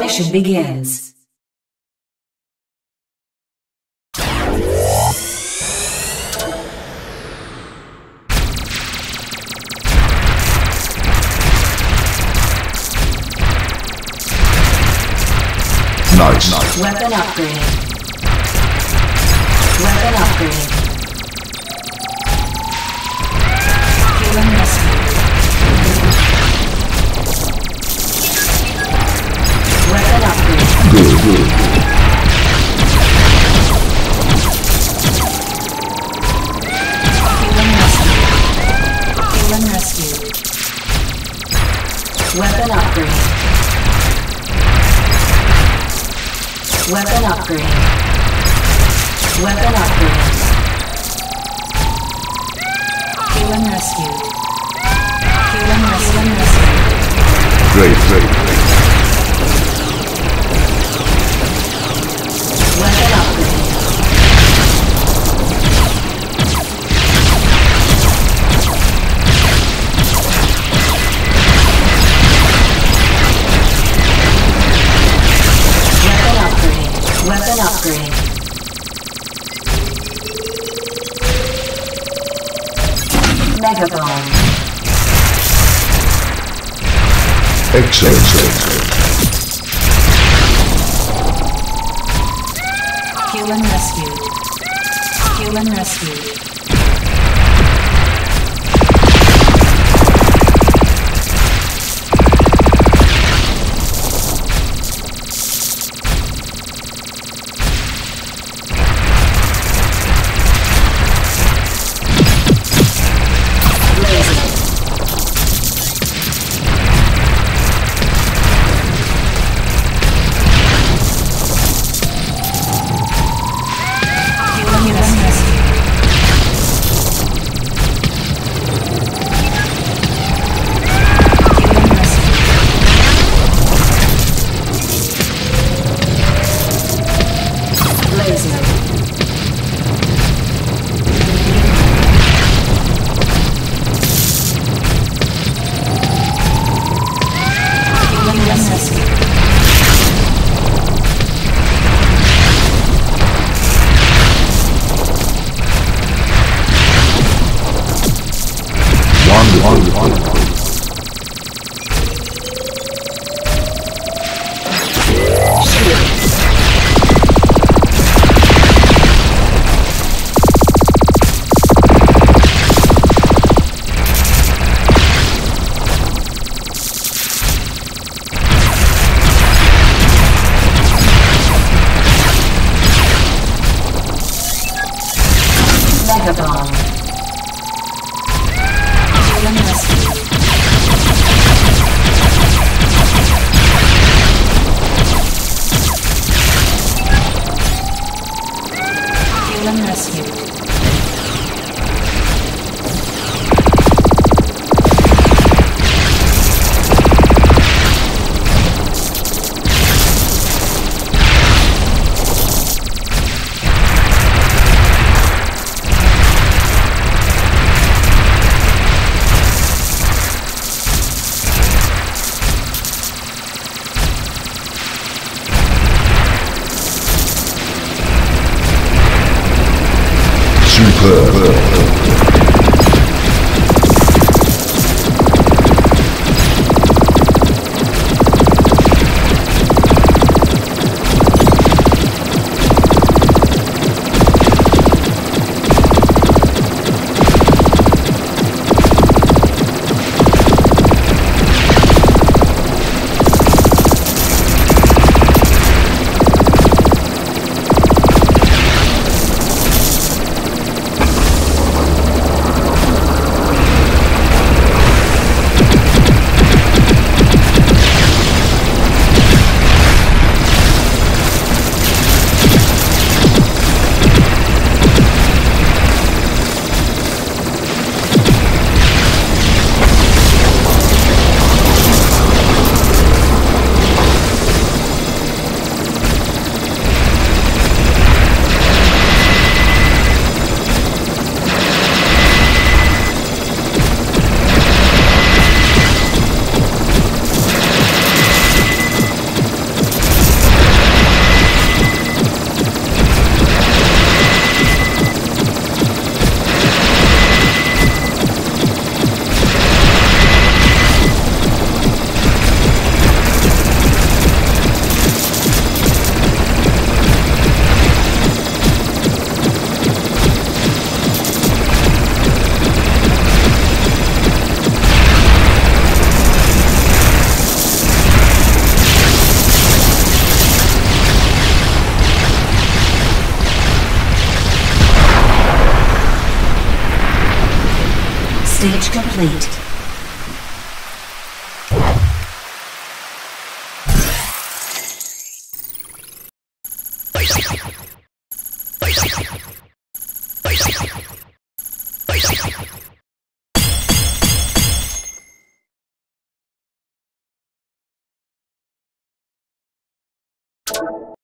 Mission begins. Nice. nice. Weapon upgrade. Weapon upgrade. Weapon upgrade. Weapon upgrade. Human rescue. Human rescue. Human rescue. Great, great, Mega. Excellent. Human rescued. Human rescue. Human rescue. Б. Stage complete.